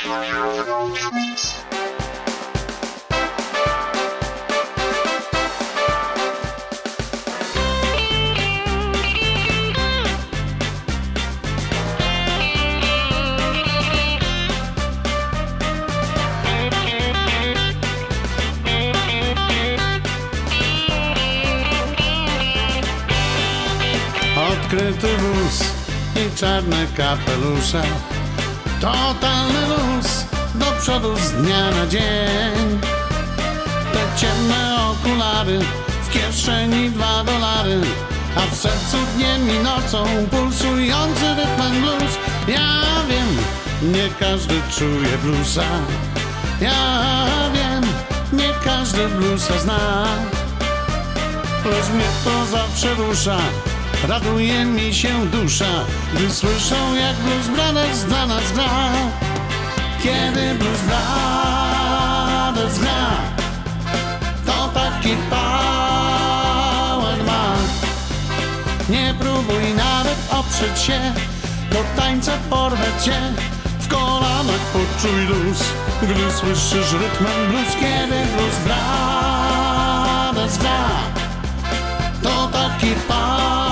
Odkryty wóz i czarne kapelusze Totalny luz przodu z dnia na dzień. Te ciemne okulary, w kieszeni dwa dolary A w sercu dniem i nocą pulsujący rytmem blues. Ja wiem, nie każdy czuje bluesa. Ja wiem, nie każdy bluesa zna. Lecz mnie to zawsze rusza Raduje mi się dusza Gdy słyszę jak Blues Brothers dla nas gra Kiedy Blues Brothers gra To taki power ma. Nie próbuj nawet oprzeć się Do tańca porwę cię. W kolanach poczuj luz Gdy słyszysz rytmem blues. Kiedy Blues Brothers gra to taki power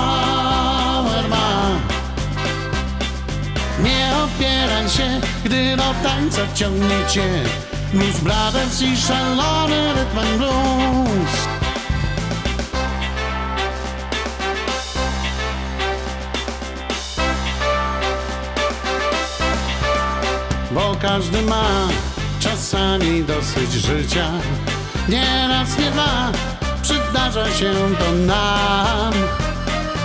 opieraj się, gdy do tańca ciągnie cię Blues Brothers i szalony rytm blues. Bo każdy ma czasami dosyć życia Nie raz, nie dwa, przydarza się to nam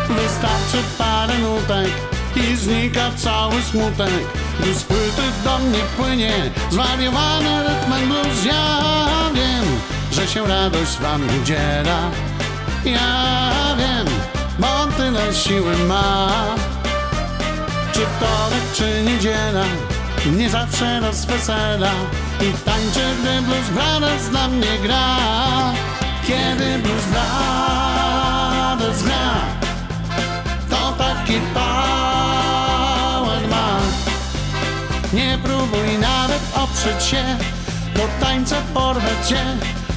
Wystarczy parę nutek i znika cały smutek. Gdy z płyty do mnie płynie zwariowany rytmem blues Ja wiem, że się radość wam udziela. Ja wiem, bo on tyle siły ma. Czy wtorek, czy niedziela Nie zawsze rozwesela. I tańczę, gdy Blues Brothers dla mnie gra. Kiedy Blues Brothers gra To taki power Nie próbuj nawet oprzeć się Do tańca porwę cię.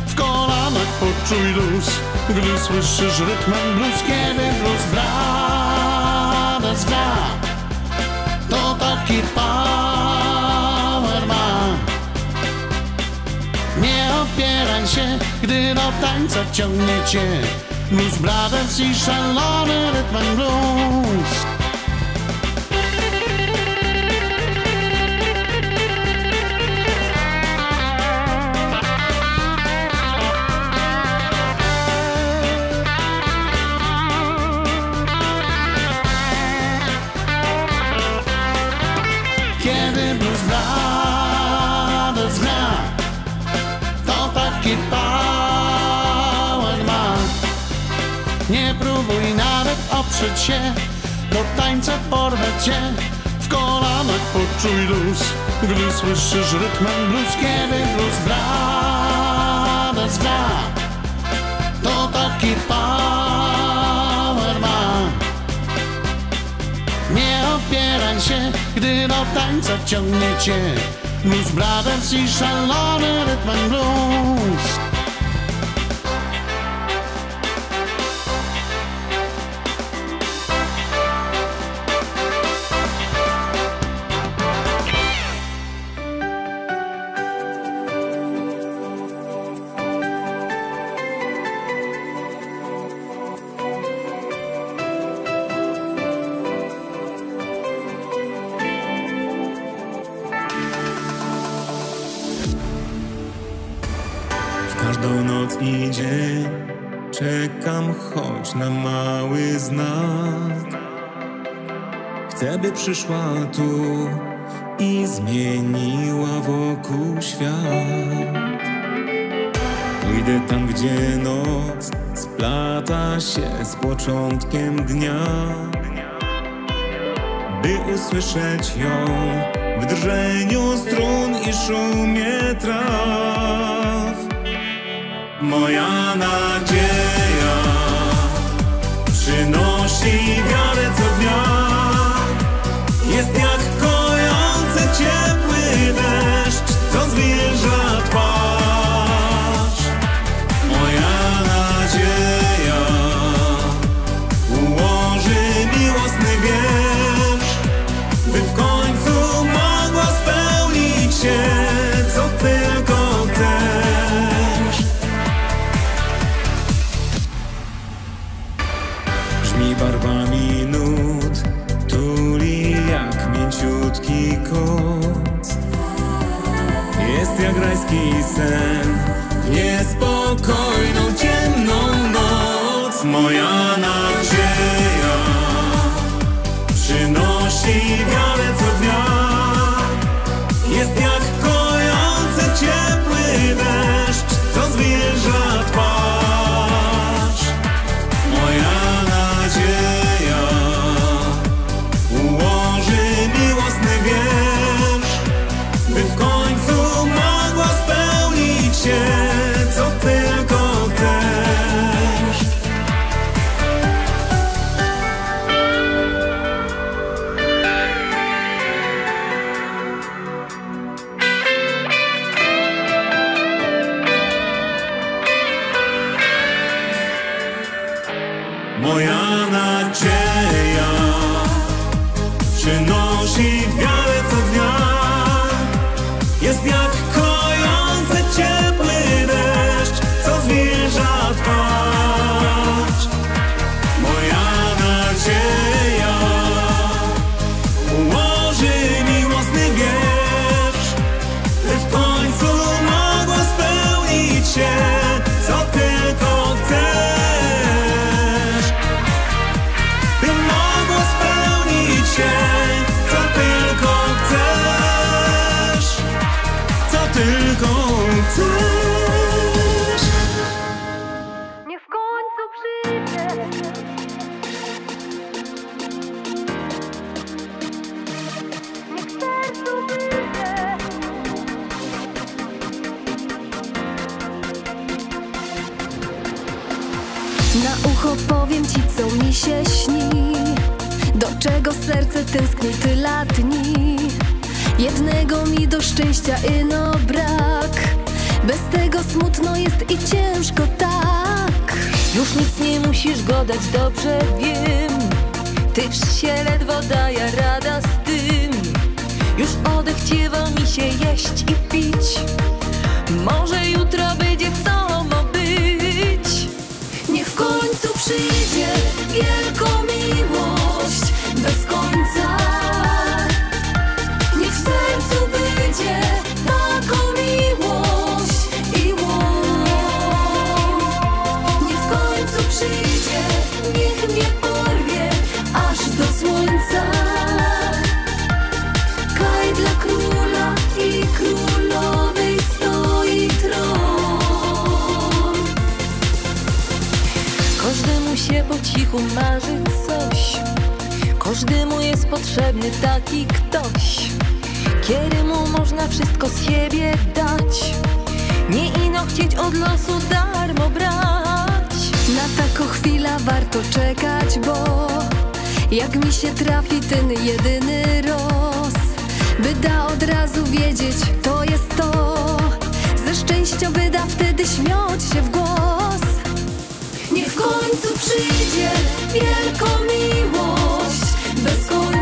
W kolanach poczuj luz Gdy słyszysz rytmem blues Kiedy Blues Brothers gra To taki power ma. Nie opieraj się, gdy do tańca ciągnie cię. Blues Brothers i szalony rytm blues power ma. Nie próbuj nawet oprzeć się Do tańca porwę cię. W kolanach poczuj luz Gdy słyszysz rytmem blues Kiedy Blues Brothers gra To taki power ma. Nie opieraj się, gdy do tańca ciągnie cię Blues Brothers i szalony rytm blues przyszła tu i zmieniła wokół świat. Pójdę tam, gdzie noc splata się z początkiem dnia, by usłyszeć ją w drżeniu strun i szumie traw. Moja nadzieja przynosi wiarę co dnia jest jak kojący ciepły deszcz, co zwierza twarz. jest jak rajski sen. W niespokojną, ciemną noc Moja nadzieja Przynosi wiarę co dnia. Jest jak kojący ciepły deszcz Co zwierza potrzebny taki ktoś, kiedy mu można wszystko z siebie dać. Nie ino chcieć od losu darmo brać. Na taką chwilę warto czekać, bo jak mi się trafi ten jedyny roz, byda od razu wiedzieć, to jest to. Ze szczęścia wyda wtedy śmiać się w głos. Niech w końcu przyjdzie wielką miłość, bez końca.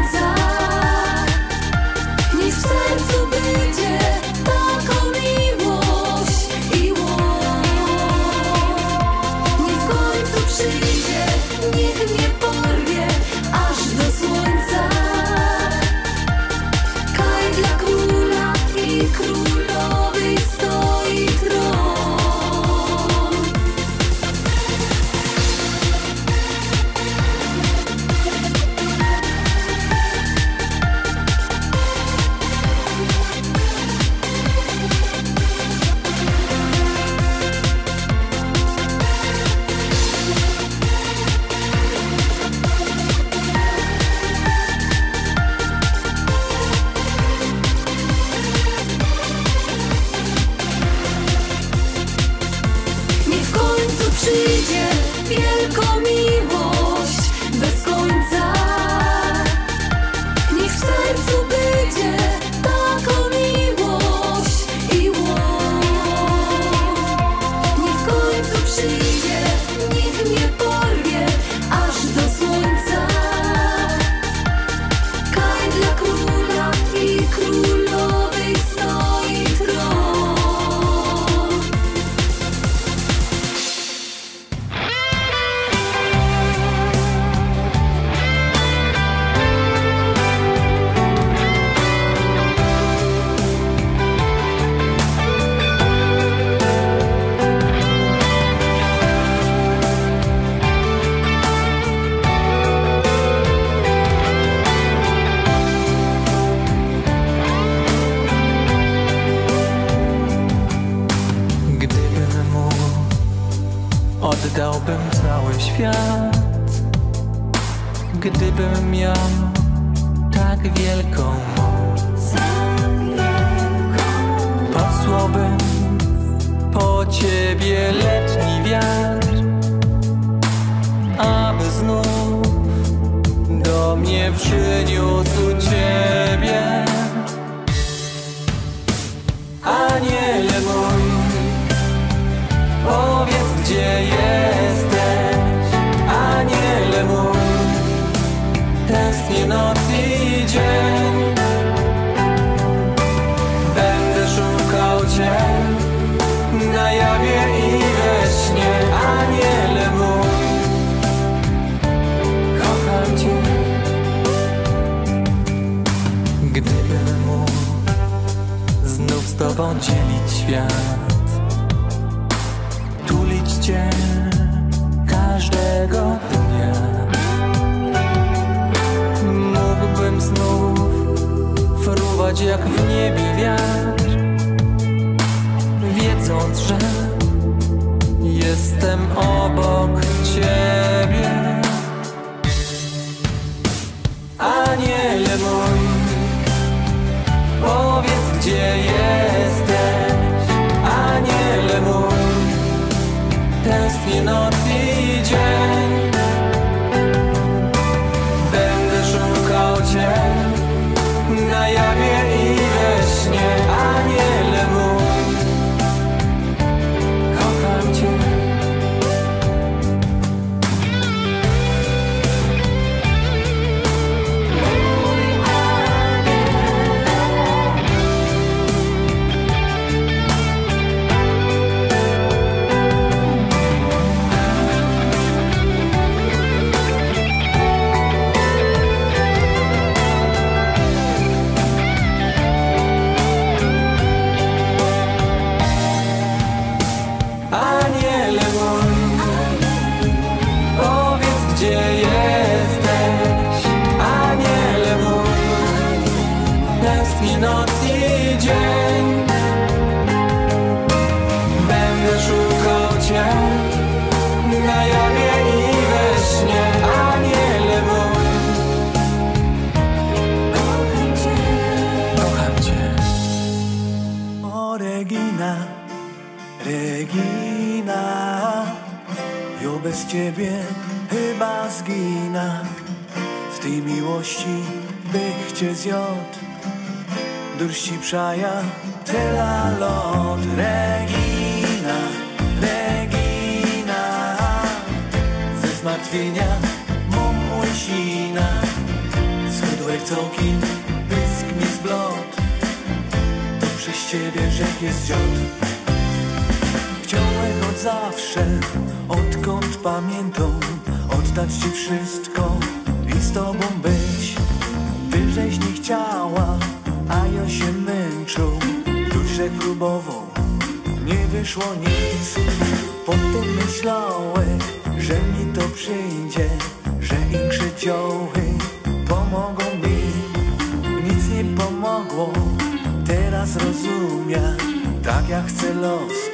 Oddałbym cały świat, gdybym miał tak wielką moc. Posłałbym po ciebie letni wiatr, aby znów do mnie przyniósł ciebie. Aniele mój, gdzie jesteś, aniele mój, tęsknię noc i dzień. Będę szukał cię na jawie i we śnie, aniele mój, kocham cię. Gdybym mógł znów z tobą dzielić świat, jak w niebie wiatr, wiedząc, że jestem obok ciebie. Aniele mój, powiedz gdzie jesteś, aniele mój, tęsknię noc Regina Jo bez ciebie chyba zgina W tej miłości bych cię zjadł. Durści przaja tela lot. Regina, Regina. Ze zmartwienia mą łysina. Schudłek całkiem, pysk mi zblot to przez ciebie rzek jest dziot zawsze, odkąd pamiętam Oddać ci wszystko i z tobą być. Ty żeś nie chciała, a ja się męczył Duszę próbował, nie wyszło nic. Potem myślałem, że mi to przyjdzie Że im krzyczoły pomogą mi. Nic nie pomogło Teraz rozumiem. Tak jak chce los,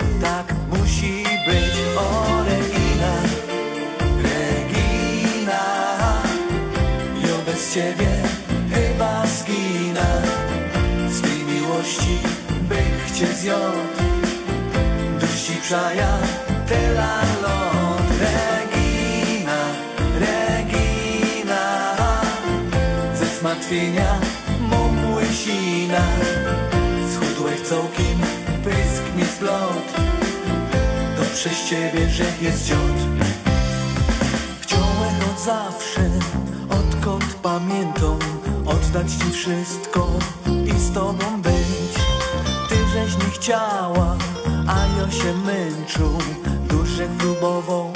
ciebie chyba zginę. Z tej miłości bych cię zjadł Duści przaja tela lot. Regina, Regina. Ze zmartwienia mą łysina Schudłeś całkiem, pysk mi splot To przez ciebie rzek jest dziot. Chciałem od zawsze, pamiętam Oddać ci wszystko i z tobą być. Ty żeś nie chciała, a ja się męczył Duszę próbował,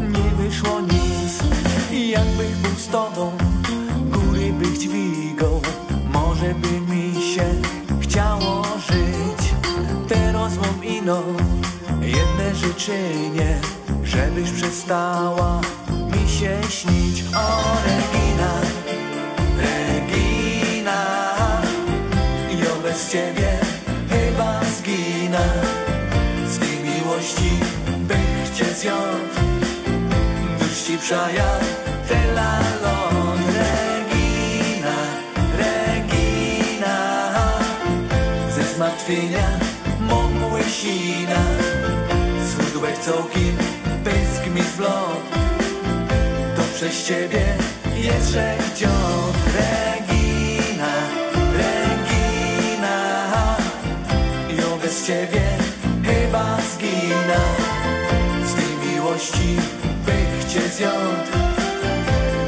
nie wyszło nic. Jakbych był z tobą, góry bych dźwigał. Może by mi się chciało żyć. Teraz mam ino, jedne życzenie Żebyś przestała mi się śnić. O bez ciebie chyba zginę. Z tej miłości bych cię zjadł Dość przyjaciela lot Regina, Regina. Ze zmartwienia mą łysina Schudłeś całkiem pysk mi zblot To przez ciebie jest Regina, bez ciebie chyba zgina Z tej miłości bych cię zjadł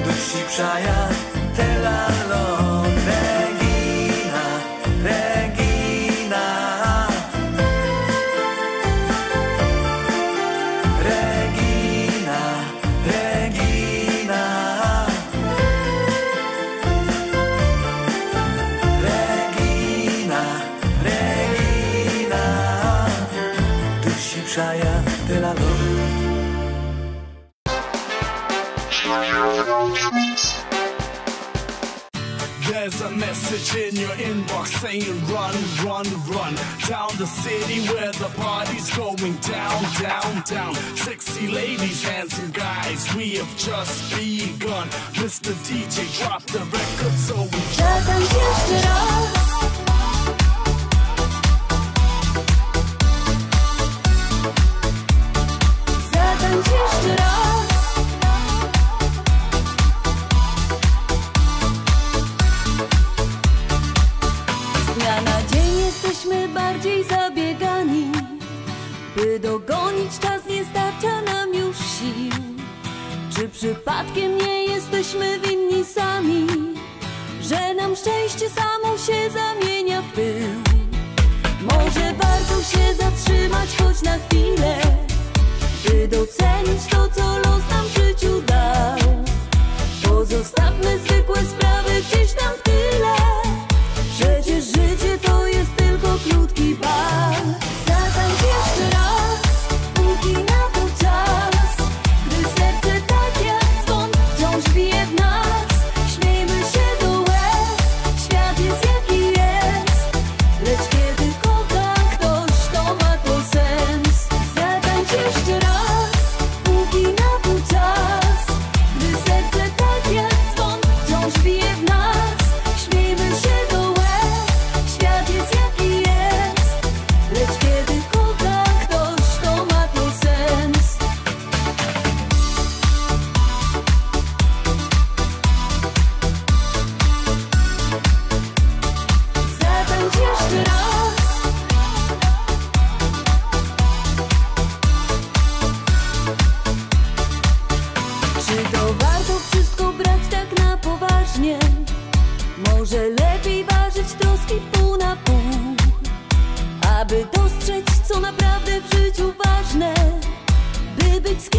Dusi przyjaciela message in your inbox saying run, run, run down the city where the party's going down, down, down. Sexy ladies, handsome guys, we have just begun. Mr. DJ, drop the record so we jeszcze raz Zatańcz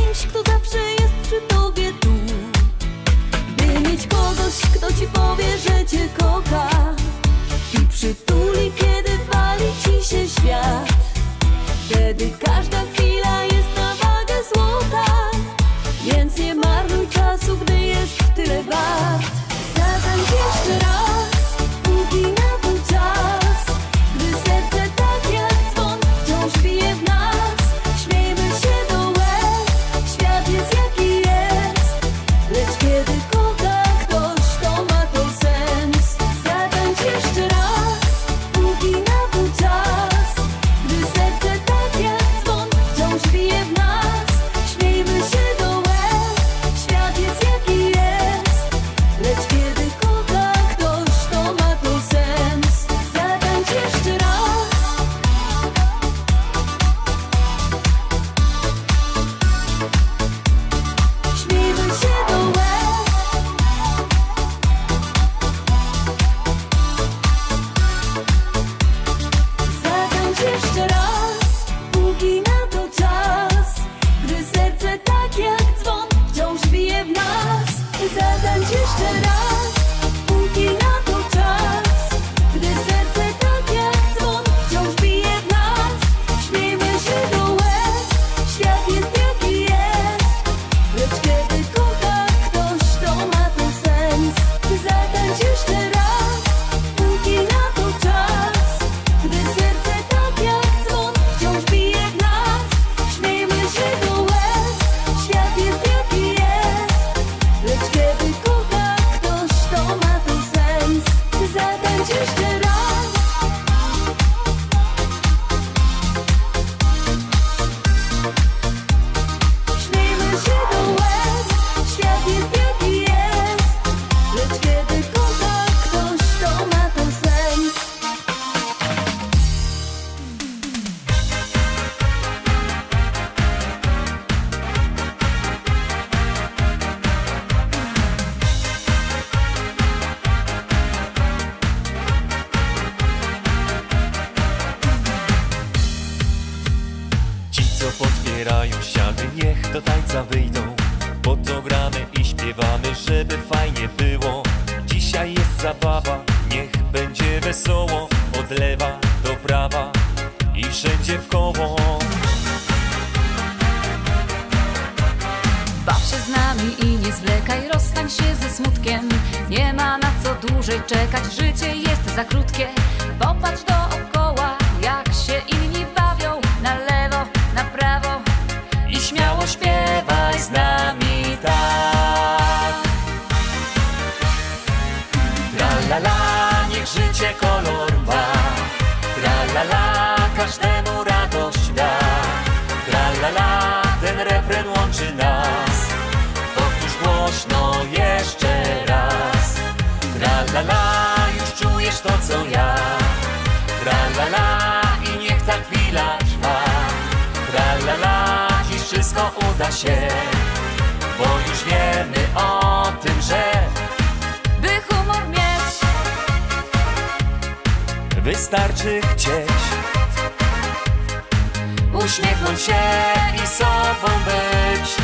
kimś, kto zawsze jest przy tobie tu. By mieć kogoś, kto ci powie, że cię kocha I przytuli, kiedy wali ci się świat. Wtedy każda niech będzie wesoło. Od lewa do prawa i wszędzie w koło. Baw się z nami i nie zwlekaj, rozstań się ze smutkiem Nie ma na co dłużej czekać, życie jest za krótkie Popatrz dookoła, jak się co ja. Tra-la-la, i niech ta chwila trwa. Tra-la-la, dziś wszystko uda się. Bo już wiemy o tym, że By humor mieć Wystarczy chcieć Uśmiechnąć się i sobą być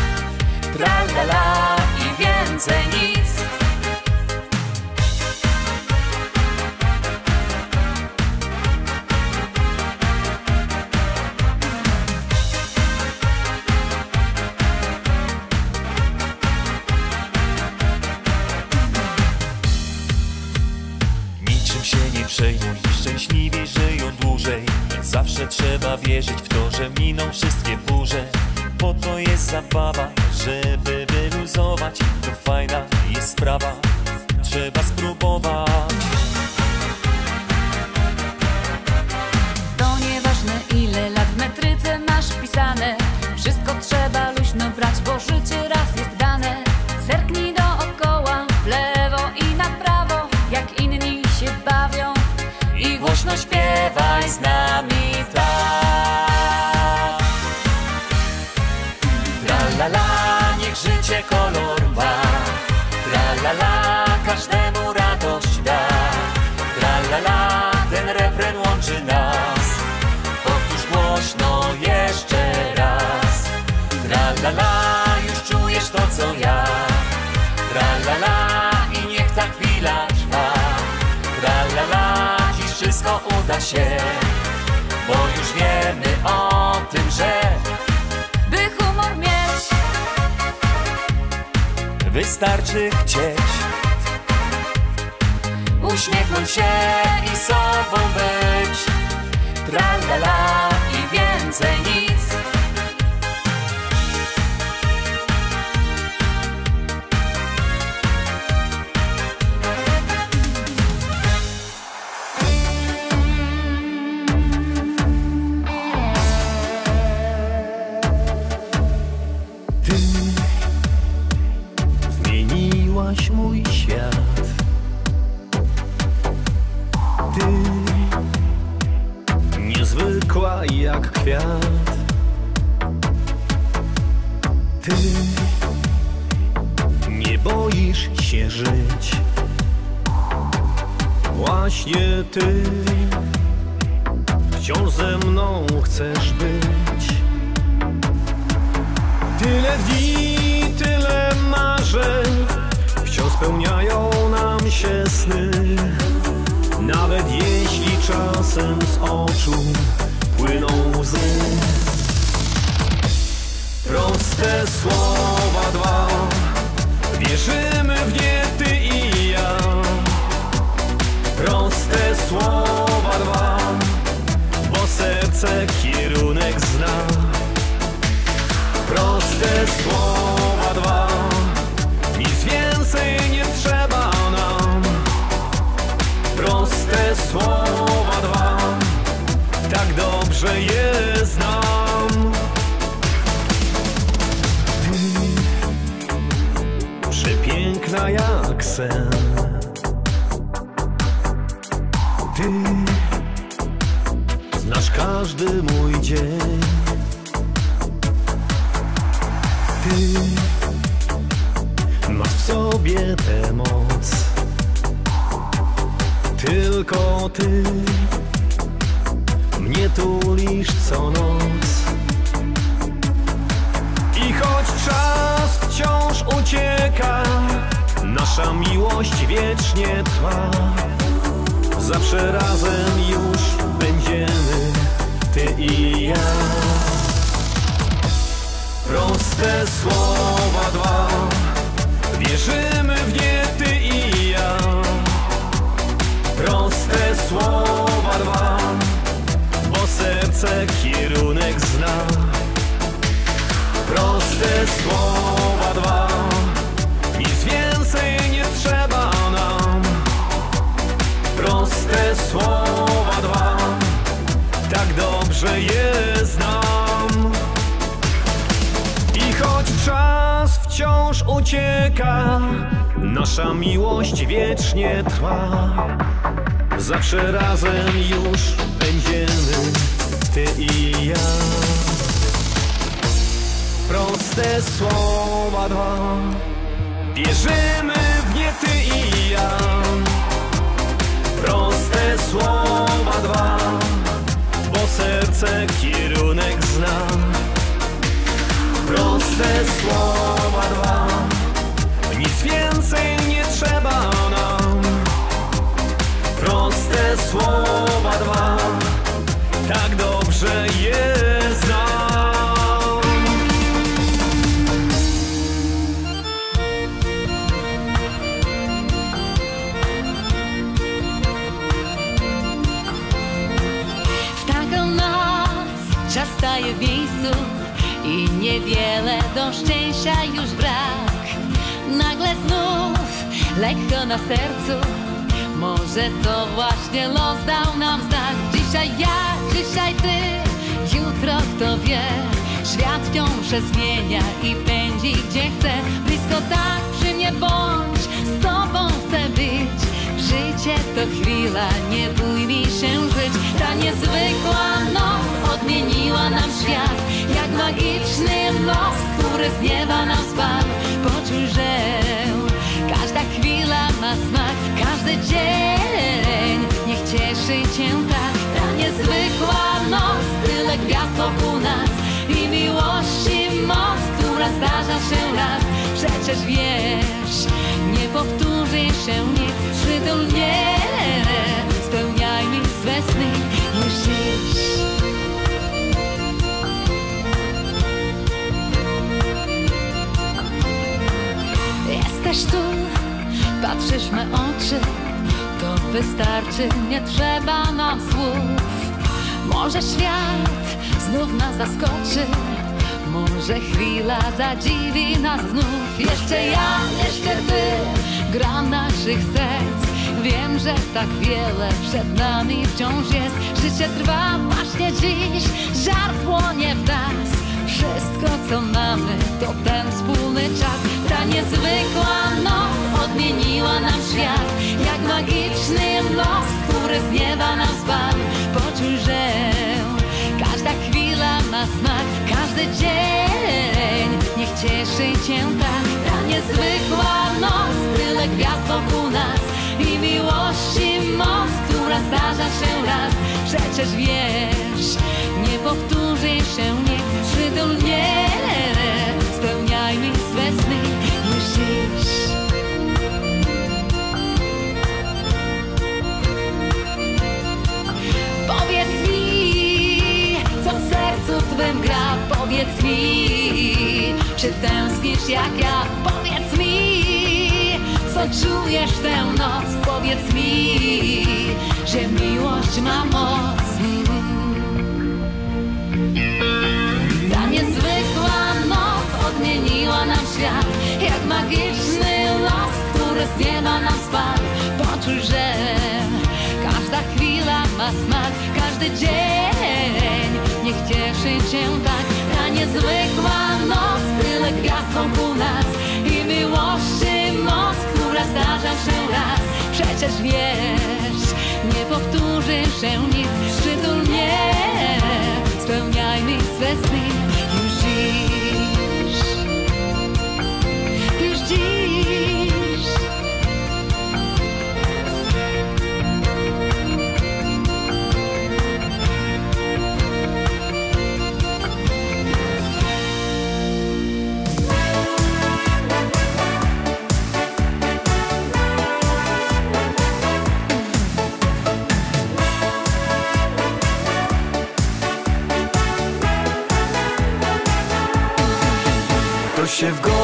Tra-la-la i więcej nic Trzeba wierzyć w to, że miną wszystkie burze. Po to jest zabawa, żeby wyluzować. To fajna jest sprawa, trzeba spróbować. To nieważne ile lat w metryce masz wpisane. Wszystko trzeba luźno brać, bo życie się Bo już wiemy o tym, że By humor mieć Wystarczy chcieć. Uśmiechnąć się Nasza miłość wiecznie trwa. Zawsze razem już będziemy Ty i ja. Proste słowa dwa. Wierzymy w nie Ty i ja. Proste słowa dwa. Bo serce kierunek zna. Proste słowa dwa więcej nie trzeba nam Proste słowa dwa Tak dobrze je znam W taką noc czas staje w miejscu i niewiele do szczęścia już brak. Nagle znów lekko na sercu, może to właśnie los dał nam znak. Dzisiaj ja, dzisiaj ty, jutro kto wie. Świat wciąż się zmienia i pędzi gdzie chce. Blisko tak przy mnie bądź, z tobą chcę być. Życie to chwila, nie bój mi się żyć. Ta niezwykła noc odmieniła nam świat. Jak magiczny los, który z nieba nam spadł. Poczuj, że każda chwila ma smak. Każdy dzień niech cieszy cię tak. Ta niezwykła noc, tyle gwiazd wokół nas I miłości moc, która zdarza się raz. Przecież wiesz, nie powtórzy się nic Przytul mnie, spełniaj mi swe sny już dziś Jesteś tu, patrzysz me oczy To wystarczy, nie trzeba nam słów. Może świat znów nas zaskoczy. Może chwila zadziwi nas znów. Jeszcze ja, jeszcze ty, gra naszych serc. Wiem, że tak wiele przed nami wciąż jest. Życie trwa właśnie dziś, żar płonie w nas. Wszystko co mamy to ten wspólny czas. Ta niezwykła noc odmieniła nam świat. Jak magiczny los, który z nieba nam spadł Poczuj, że smak Każdy dzień. Niech cieszy cię tak Ta niezwykła noc, tyle gwiazd wokół nas I miłości moc, która zdarza się raz. Przecież wiesz, nie powtórzy się nic Przytul spełniaj mi swe sny. Już dziś twym gra Powiedz mi, czy tęsknisz jak ja? Powiedz mi, co czujesz tę noc? Powiedz mi, że miłość ma moc. Ta niezwykła noc odmieniła nam świat Jak magiczny los, który z nieba nam spadł. Poczuj, że każda chwila ma smak Każdy dzień. Niech cieszy cię tak Ta niezwykła noc, tyle gwiazd wokół nas I miłości moc, która zdarza się raz. Przecież wiesz, nie powtórzy się nic Przytul mnie, spełniaj mi swe sny. Już dziś. Już dziś się w górę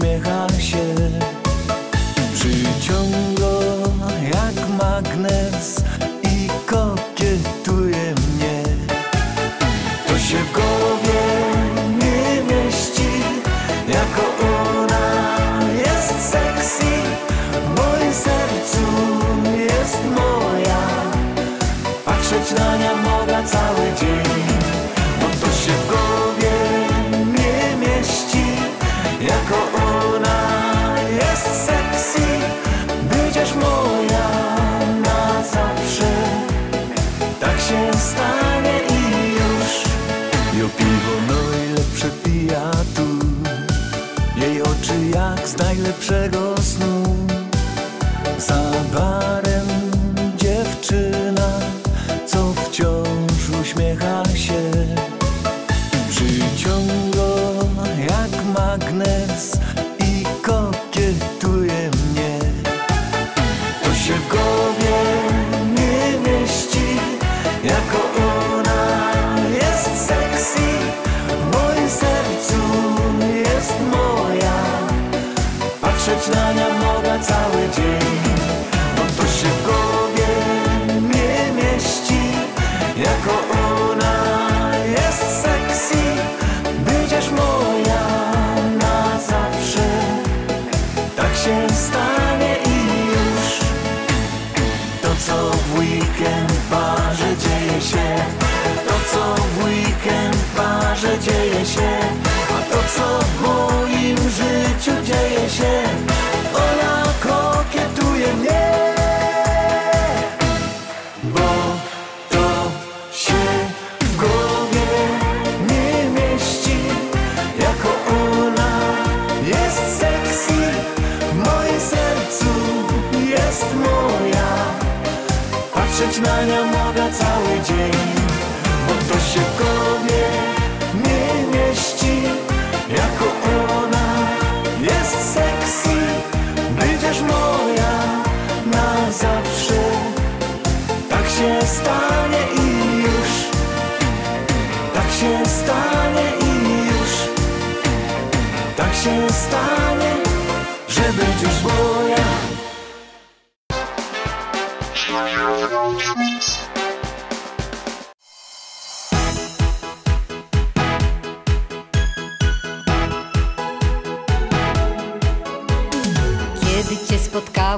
uśmiech niczego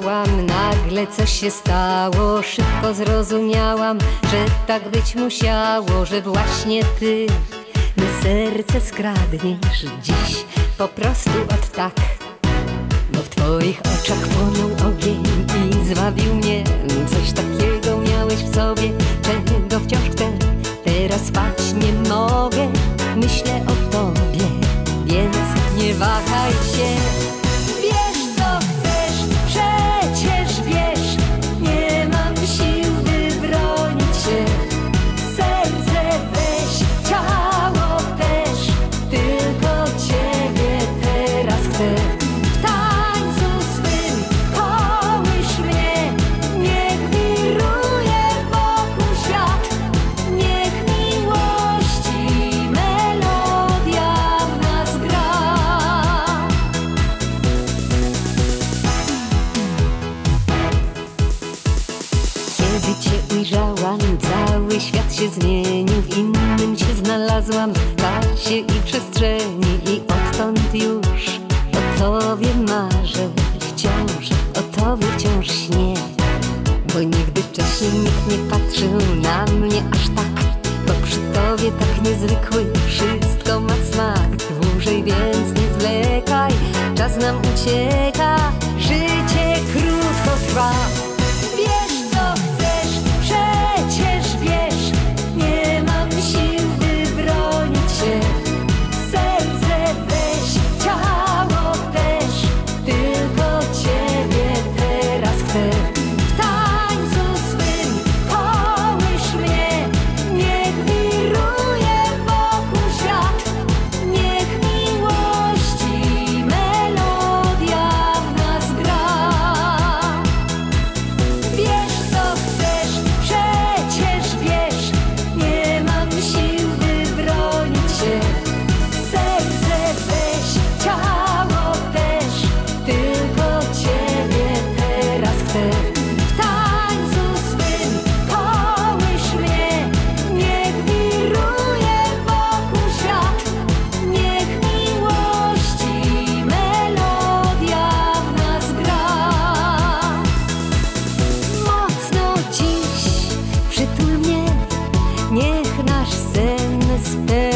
nagle coś się stało. Szybko zrozumiałam, że tak być musiało Że właśnie ty mi serce skradniesz. Dziś Po prostu od tak Bo w twoich oczach płonął ogień i zwabił mnie. Coś takiego miałeś w sobie, czego wciąż chcę. Teraz spać nie mogę, myślę o tobie Więc nie wahaj się. się zmienił, w innym się znalazłam. W czasie i przestrzeni i odtąd już. O tobie marzę wciąż, o tobie wciąż śnię. Bo nigdy wcześniej nikt nie patrzył na mnie aż tak. Bo przy tobie tak niezwykły, wszystko ma smak. Dłużej więc nie zwlekaj, czas nam ucieka. Życie krótko trwa. despair.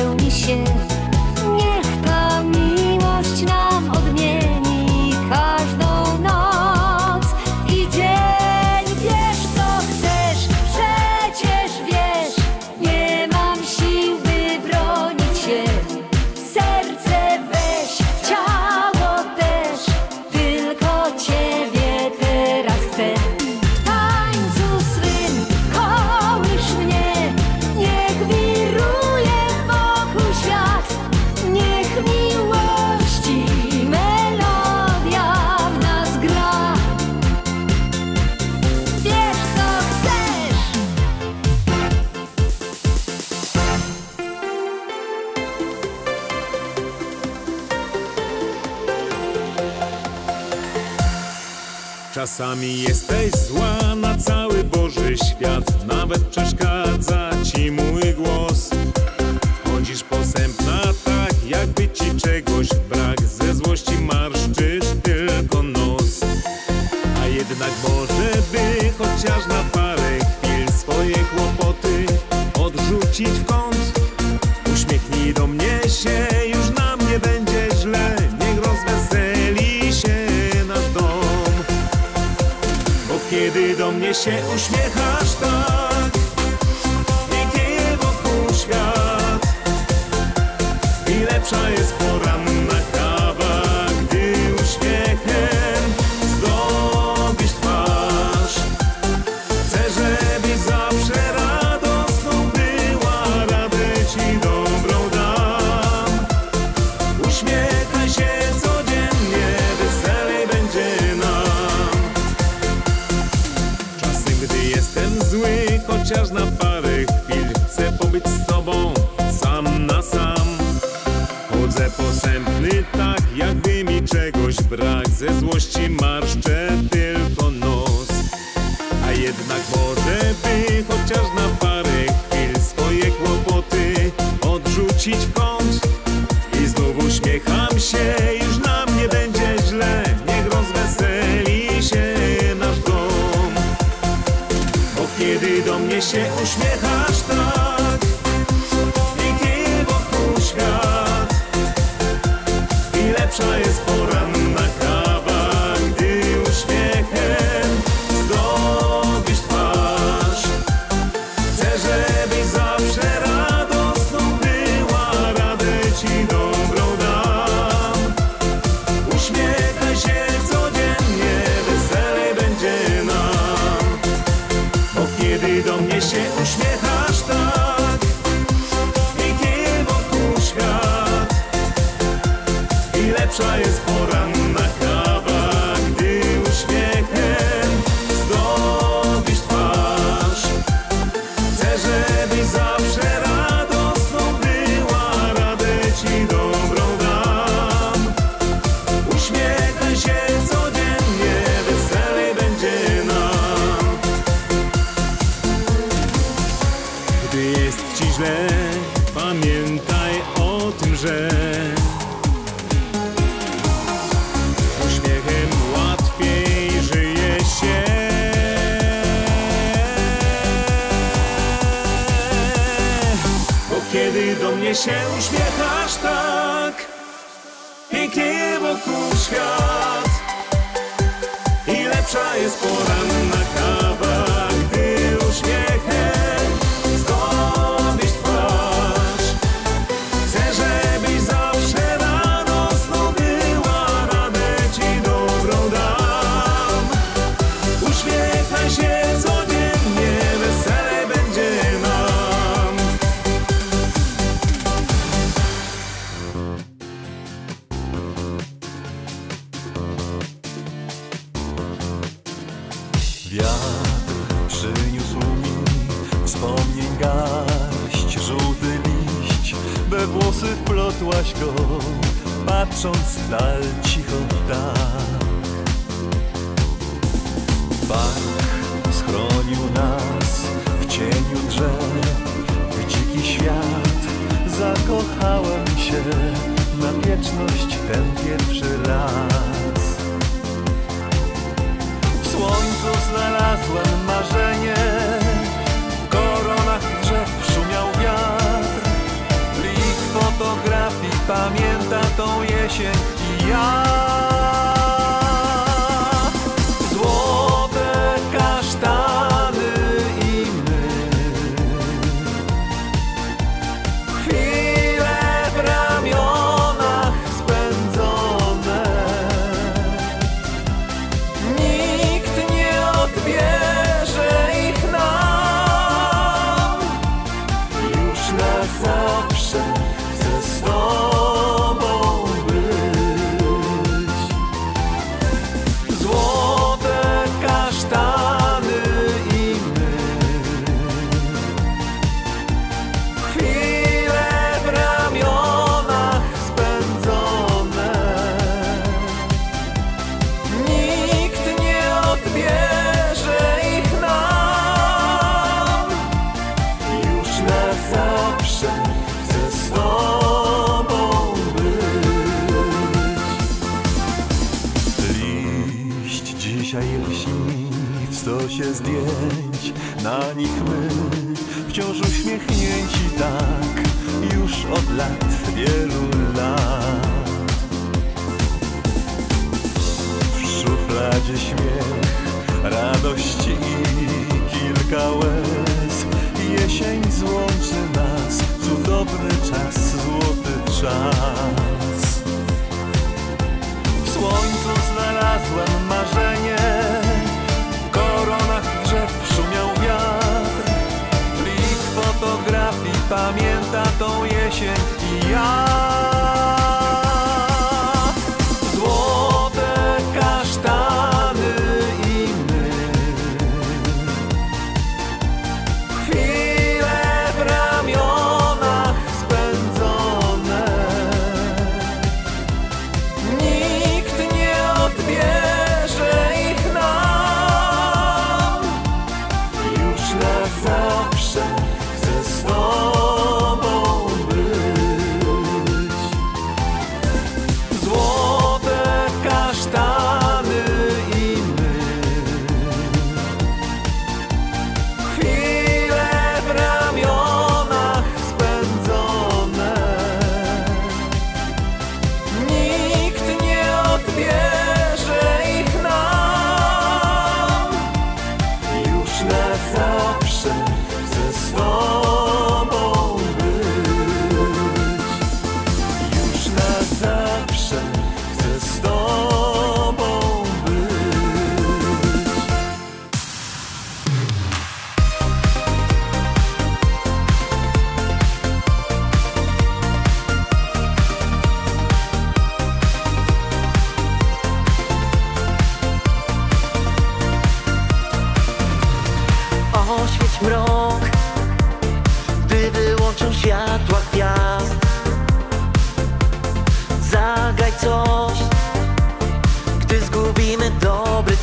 Czasami jesteś zła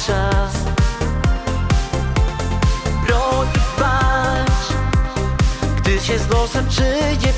czas Broń i walcz, gdy się z losem przyjdzie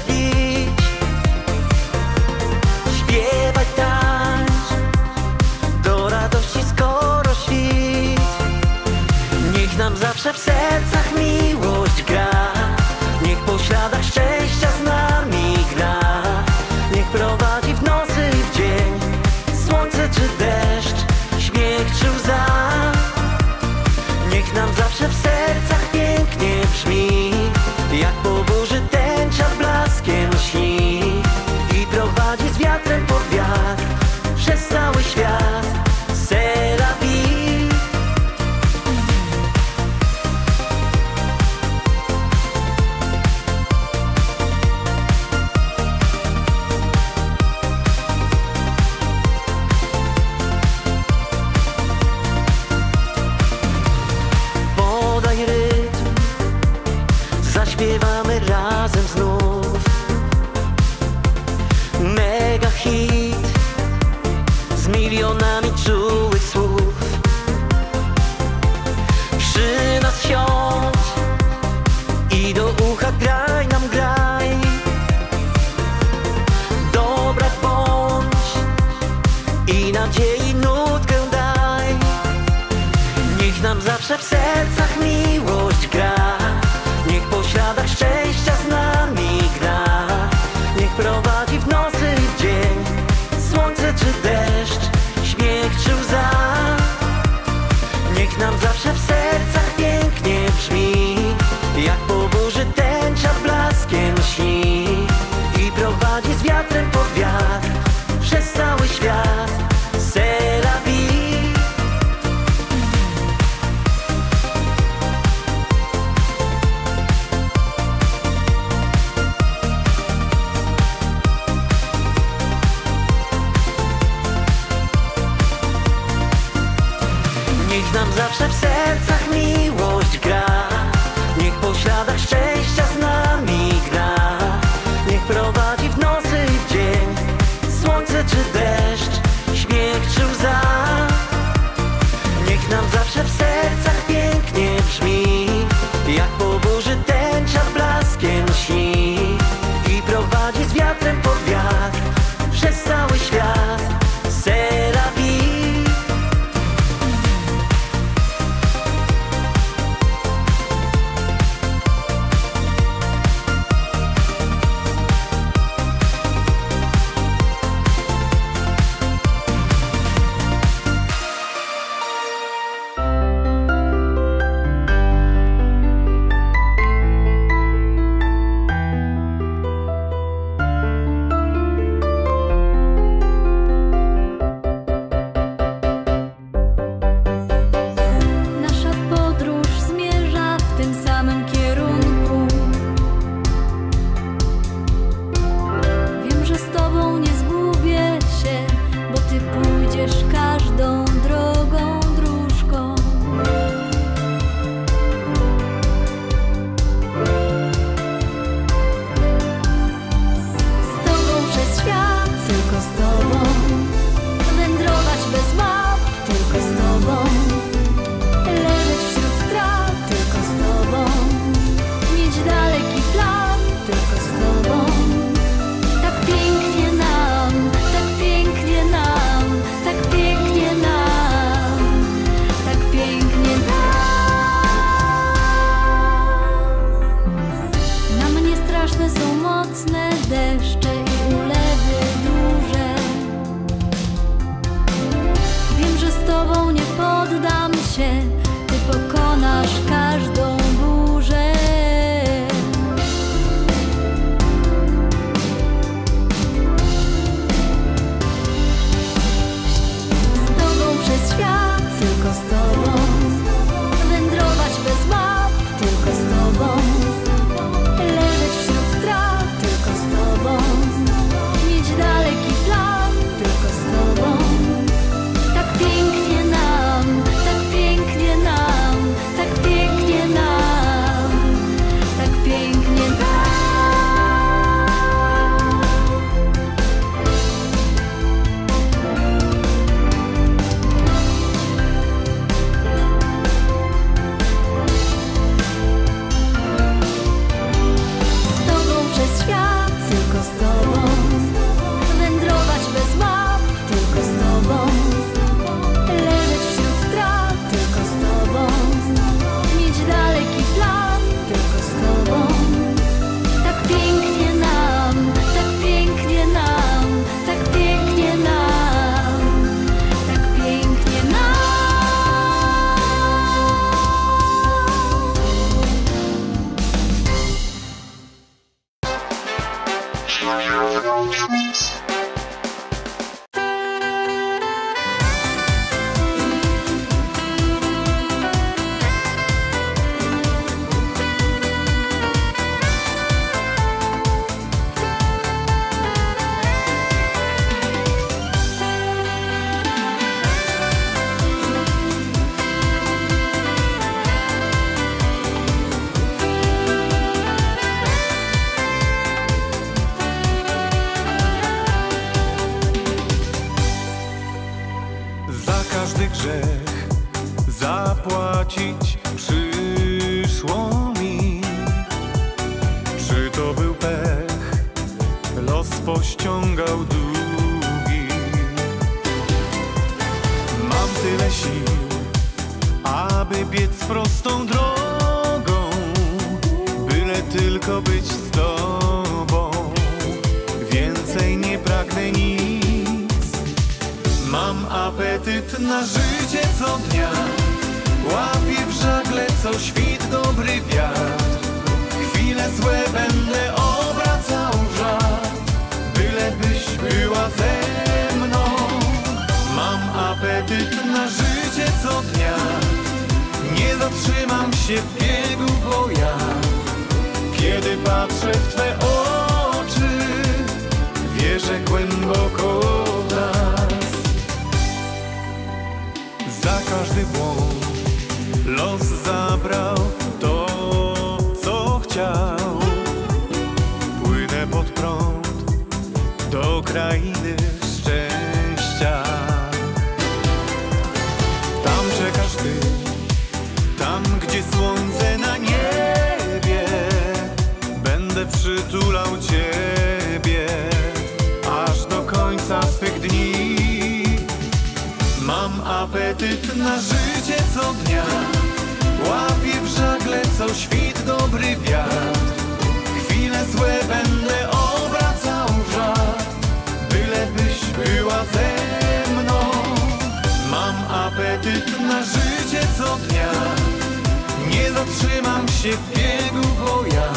się w biegu woja,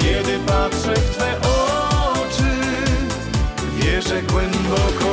kiedy patrzę w Twe oczy, wierzę głęboko.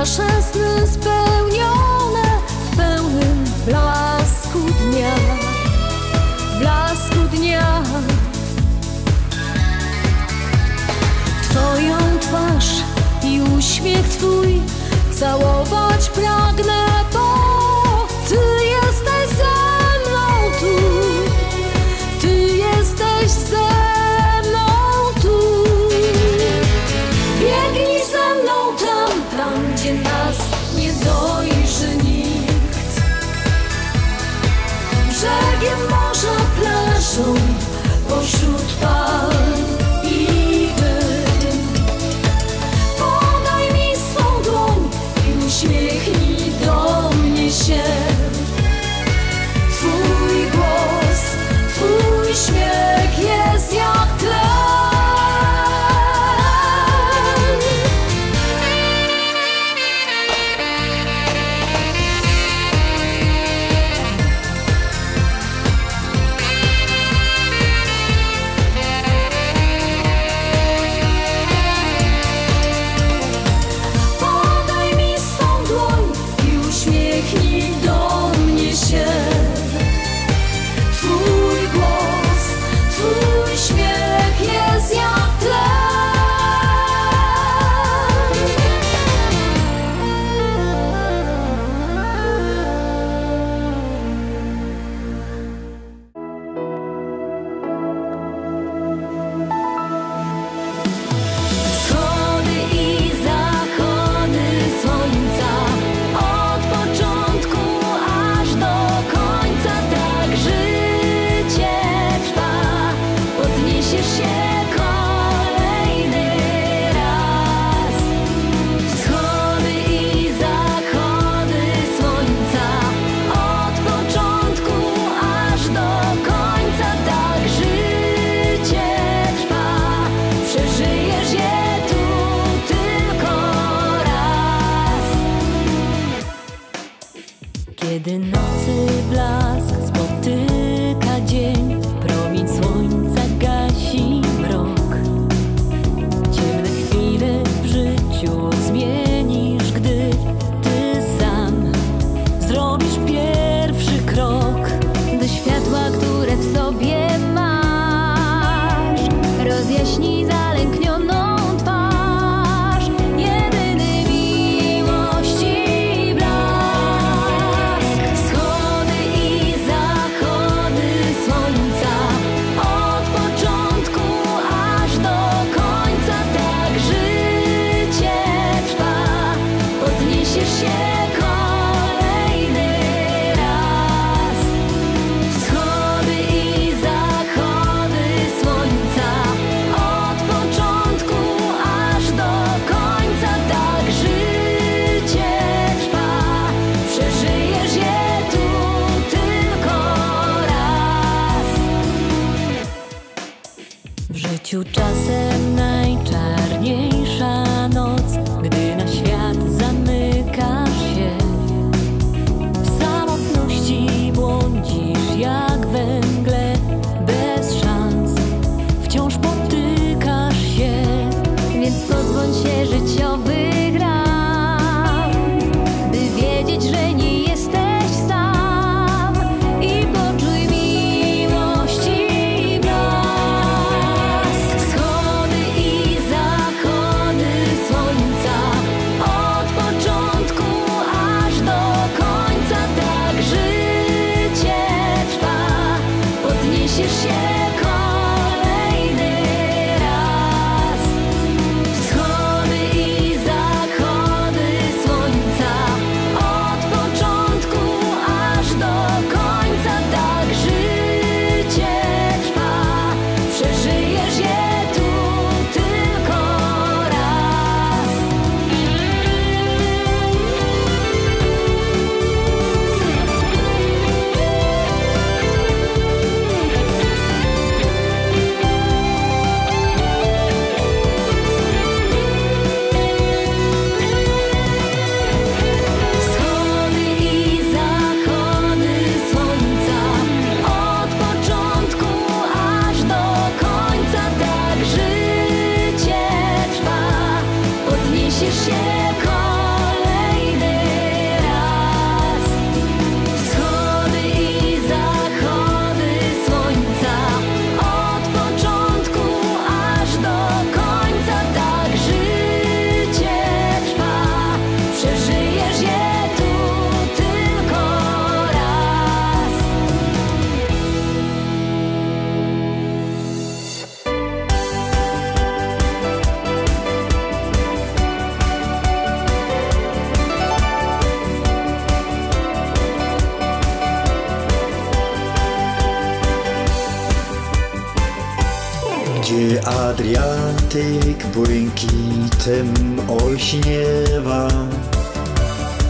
nasze sny spełnione w pełnym blasku dnia, blasku dnia. Twoją twarz i uśmiech Twój całować pragnę. Atlantyk błękitem olśniewa.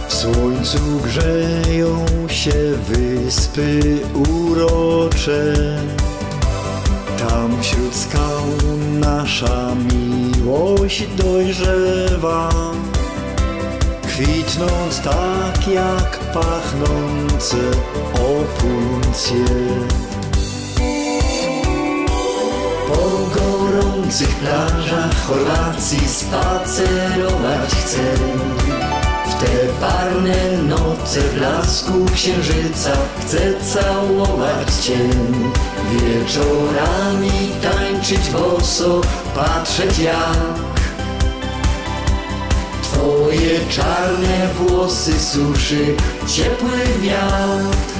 W słońcu grzeją się wyspy urocze. Tam wśród skał nasza miłość dojrzewa. Kwitnąc tak jak pachnące opuncje. Pogoda pachnących plażach Chorwacji spacerować chcę. W te parne noce w blasku księżyca chcę całować cię. Wieczorami tańczyć boso, patrzeć jak Twoje czarne włosy suszy ciepły wiatr.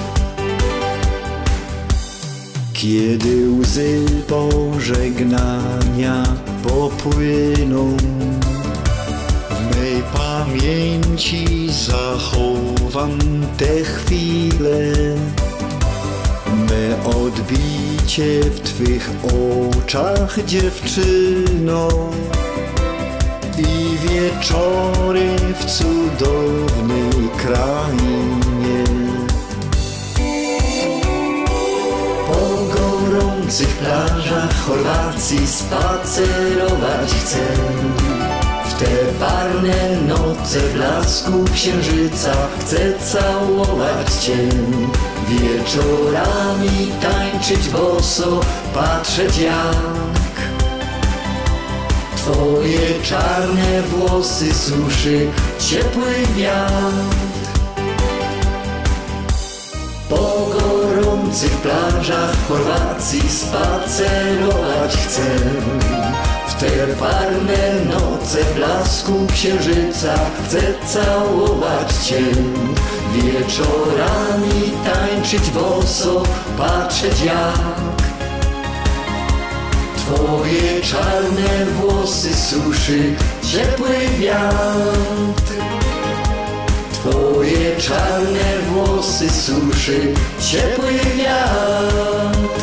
Kiedy łzy pożegnania popłyną W mej pamięci zachowam te chwile. Me odbicie w Twych oczach dziewczyno I wieczory w cudownej krainie pachnących plażach Chorwacji spacerować chcę. W te parne noce w blasku księżyca chcę całować cię. Wieczorami tańczyć boso, patrzeć jak Twoje czarne włosy suszy ciepły wiatr. Gorących plażach Chorwacji spacerować chcę. W te parne noce blasku księżyca Chcę całować Cię. Wieczorami tańczyć boso, patrzeć jak Twoje czarne włosy suszy ciepły wiatr Twoje czarne włosy suszy ciepły wiatr.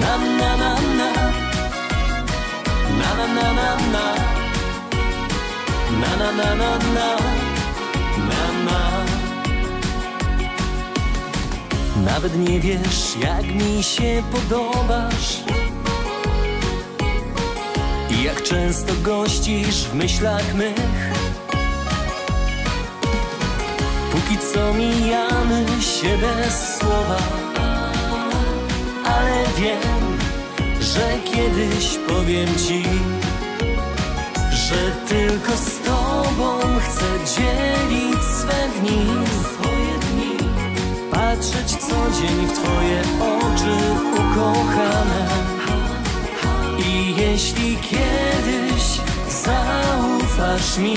Na na na na. Na na na na na. Na na na na na. Na na. Nawet nie wiesz jak mi się podobasz jak często gościsz w myślach mych? Póki co mijamy się bez słowa Ale wiem, że kiedyś powiem ci Że tylko z tobą chcę dzielić swe dni. Swoje dni. Patrzeć co dzień w twoje oczy ukochane jeśli kiedyś zaufasz mi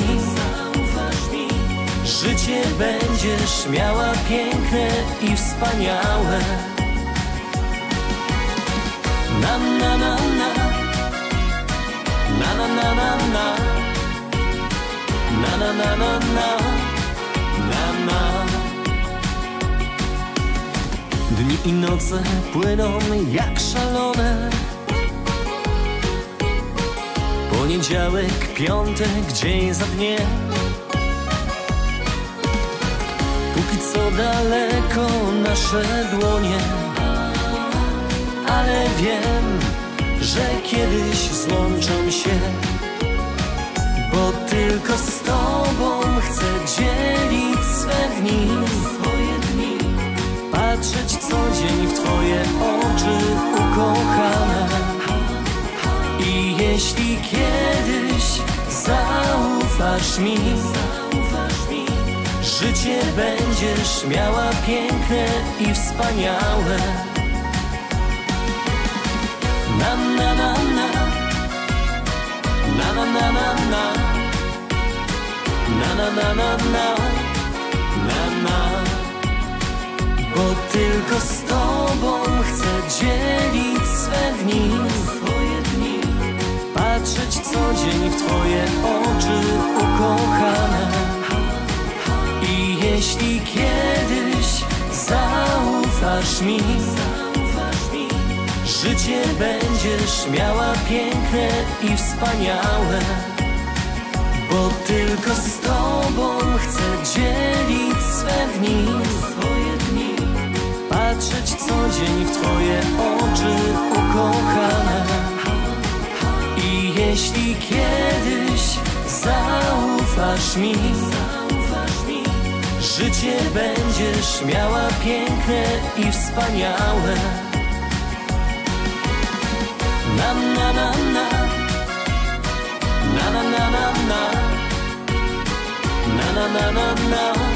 Życie będziesz miała piękne i wspaniałe. Na na na na. Na na na na na. Na na na na na. Na na. Dni i noce płyną jak szalone Poniedziałek, piątek, dzień za dniem. Póki co daleko nasze dłonie Ale wiem, że kiedyś złączą się. Bo tylko z tobą chcę dzielić swe dni. Swoje dni. Patrzeć co dzień w twoje oczy ukochane jeśli kiedyś zaufasz mi Życie będziesz miała piękne i wspaniałe. Na na na na. Na na na na na. Na na na na na. Na na. Bo tylko z tobą chcę dzielić swe dni Patrzeć co dzień w twoje oczy ukochane. I jeśli kiedyś zaufasz mi Życie będziesz miała piękne i wspaniałe. Bo tylko z tobą chcę dzielić swe dni. Patrzeć co dzień w twoje oczy ukochane jeśli kiedyś zaufasz mi Życie będziesz miała piękne i wspaniałe Na na na na Na na na na na Na na na na na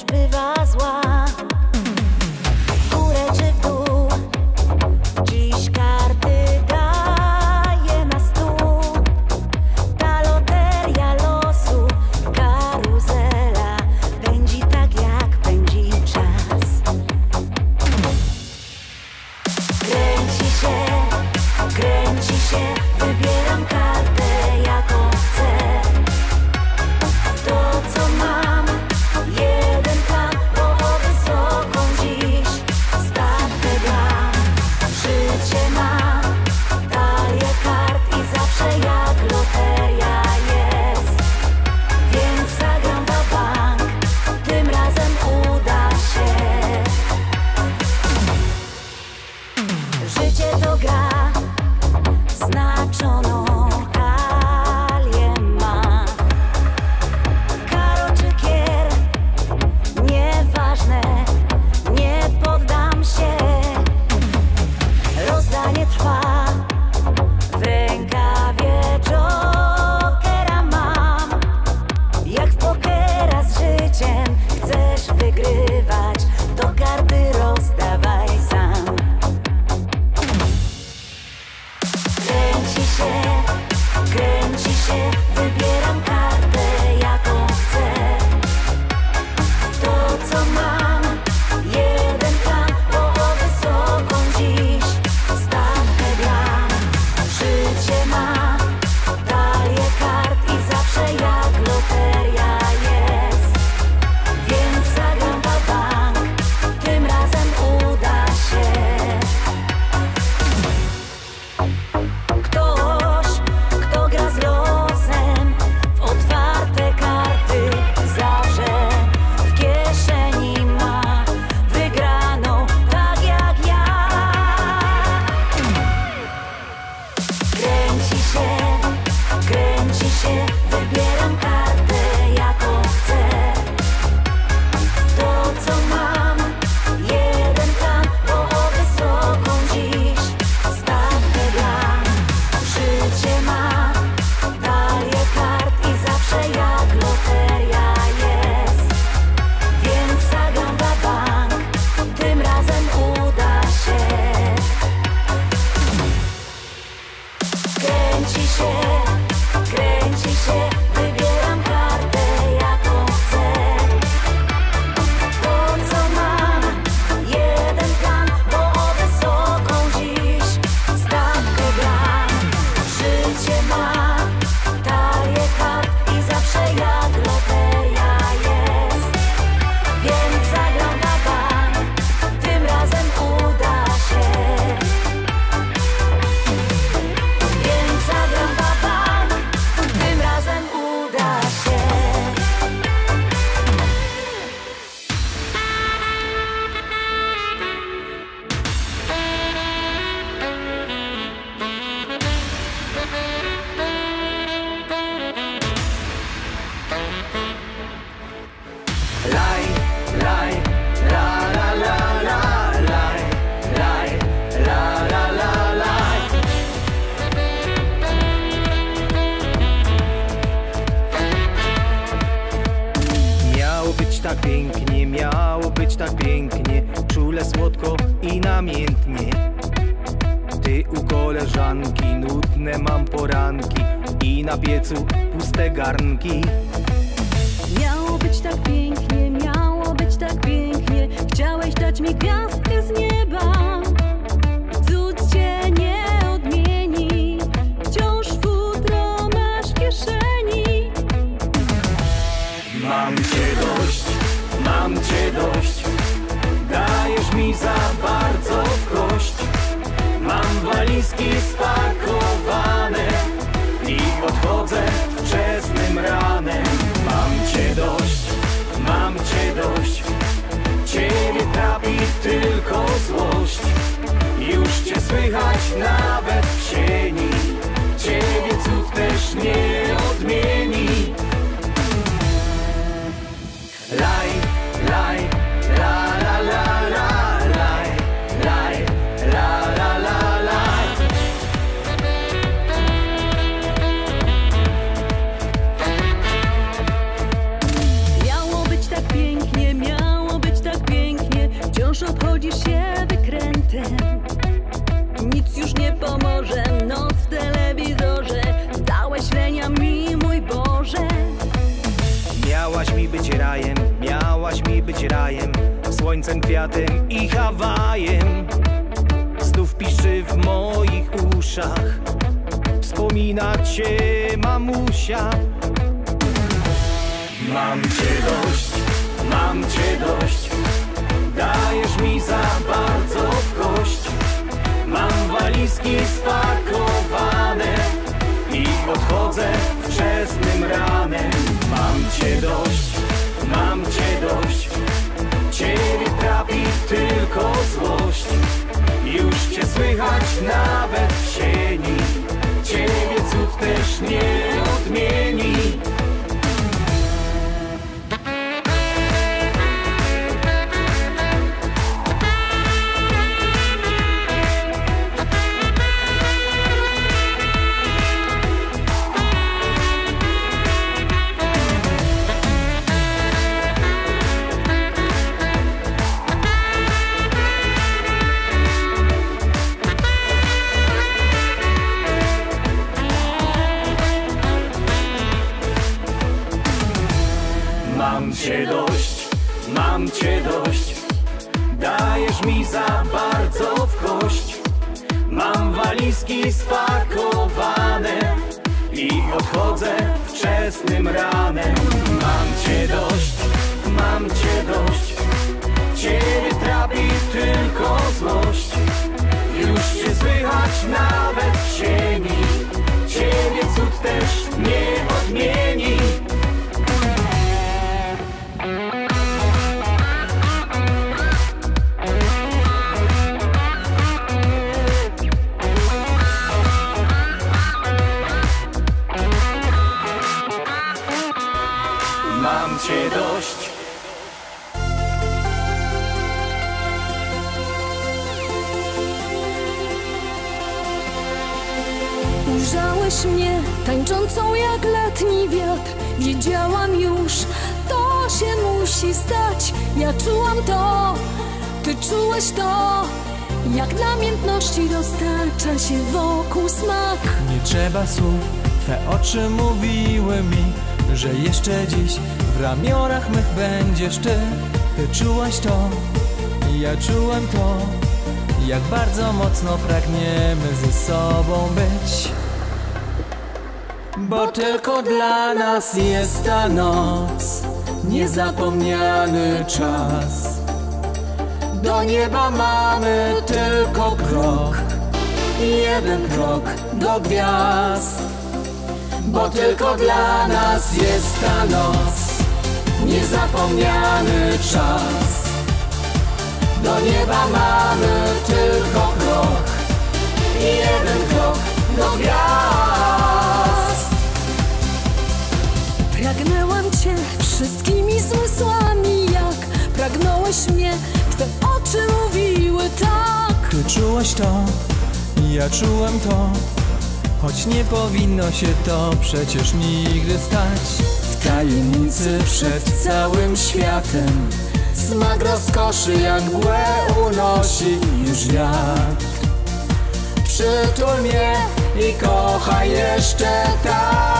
też bywa zła. Mam cię dość, mam cię dość. Dajesz mi za bardzo w kość. Mam walizki spakowane I odchodzę wczesnym ranem. Mam cię dość, mam cię dość. Ciebie trapi tylko złość. Już cię słychać nawet w sieni. Ciebie cud też nie odmieni mocno pragniemy ze sobą być. Bo tylko dla nas jest ta noc Niezapomniany czas. Do nieba mamy tylko krok Jeden krok do gwiazd. Bo tylko dla nas jest ta noc Niezapomniany czas. Do nieba mamy tylko krok Jeden krok do gwiazd. Pragnęłam cię wszystkimi zmysłami Jak pragnąłeś mnie, twe oczy mówiły tak. Ty czułaś to, ja czułem to Choć nie powinno się to przecież nigdy stać. W tajemnicy przed całym światem Smak rozkoszy jak mgłę unosi wiatr. Przytul mnie i kochaj jeszcze tak.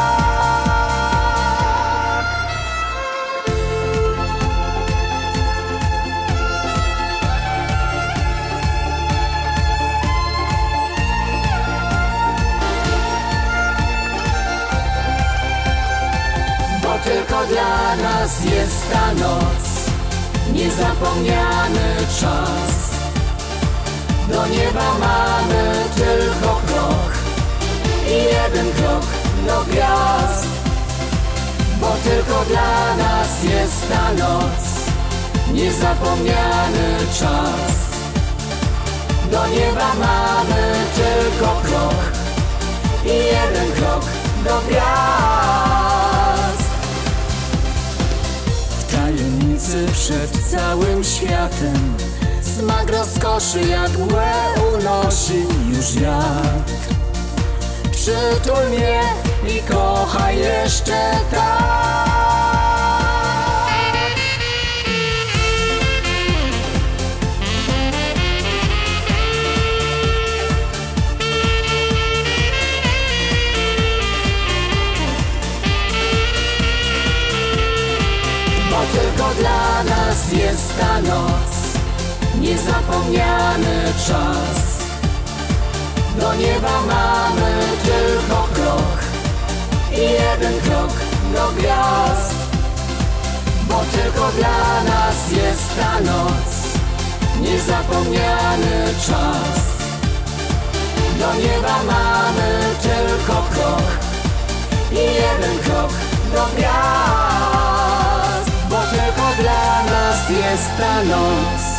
Bo tylko dla nas jest ta noc Niezapomniany czas. Do nieba mamy tylko krok I jeden krok do gwiazd Bo tylko dla nas jest ta noc Niezapomniany czas. Do nieba mamy tylko krok I jeden krok do gwiazd przed całym światem. Smak rozkoszy jak mgłę unosi już wiatr. Przytul mnie i kochaj jeszcze tak Tylko dla nas jest ta noc. Niezapomniany czas. Do nieba mamy tylko krok I jeden krok do gwiazd. Bo tylko dla nas jest ta noc. Niezapomniany czas. Do nieba mamy tylko krok I jeden krok do gwiazd Bo tylko dla nas jest ta noc